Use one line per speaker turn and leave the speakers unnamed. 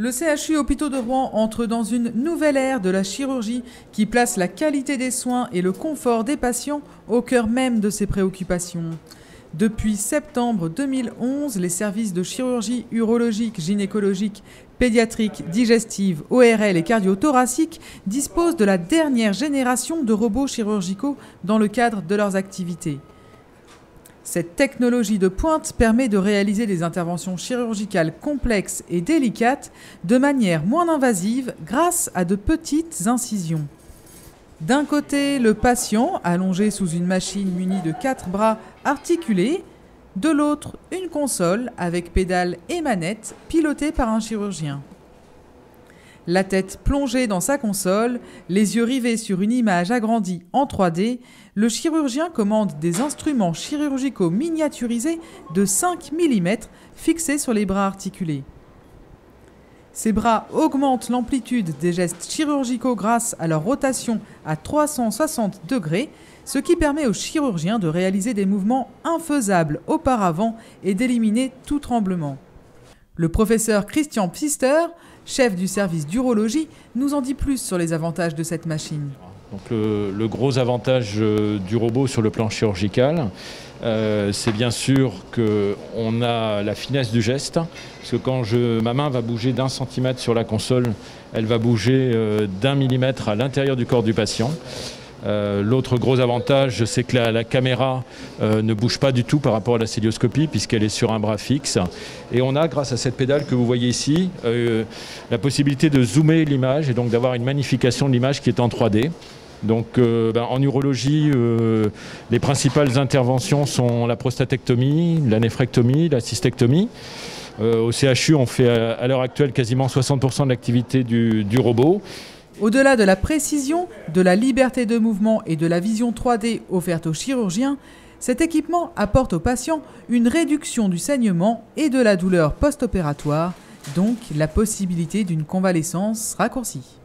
Le CHU Hôpitaux de Rouen entre dans une nouvelle ère de la chirurgie qui place la qualité des soins et le confort des patients au cœur même de ses préoccupations. Depuis septembre 2011, les services de chirurgie urologique, gynécologique, pédiatrique, digestive, ORL et cardio-thoracique disposent de la dernière génération de robots chirurgicaux dans le cadre de leurs activités. Cette technologie de pointe permet de réaliser des interventions chirurgicales complexes et délicates de manière moins invasive grâce à de petites incisions. D'un côté, le patient, allongé sous une machine munie de quatre bras articulés, de l'autre, une console avec pédale et manette pilotée par un chirurgien. La tête plongée dans sa console, les yeux rivés sur une image agrandie en 3D, le chirurgien commande des instruments chirurgicaux miniaturisés de 5 mm fixés sur les bras articulés. Ces bras augmentent l'amplitude des gestes chirurgicaux grâce à leur rotation à 360 degrés, ce qui permet au chirurgien de réaliser des mouvements infaisables auparavant et d'éliminer tout tremblement. Le professeur Christian Pfister chef du service d'urologie, nous en dit plus sur les avantages de cette machine.
Le, gros avantage euh, du robot sur le plan chirurgical, euh, c'est bien sûr qu'on a la finesse du geste, parce que quand ma main va bouger d'un centimètre sur la console, elle va bouger euh, d'un millimètre à l'intérieur du corps du patient. Euh, l'autre gros avantage, c'est que la, caméra euh, ne bouge pas du tout par rapport à la célioscopie puisqu'elle est sur un bras fixe. Et on a, grâce à cette pédale que vous voyez ici, euh, la possibilité de zoomer l'image et donc d'avoir une magnification de l'image qui est en 3D. Donc ben, en urologie, les principales interventions sont la prostatectomie, la néphrectomie, la cystectomie. au CHU, on fait à, l'heure actuelle quasiment 60% de l'activité du, du robot.
Au-delà de la précision, de la liberté de mouvement et de la vision 3D offerte aux chirurgiens, cet équipement apporte aux patients une réduction du saignement et de la douleur post-opératoire, donc la possibilité d'une convalescence raccourcie.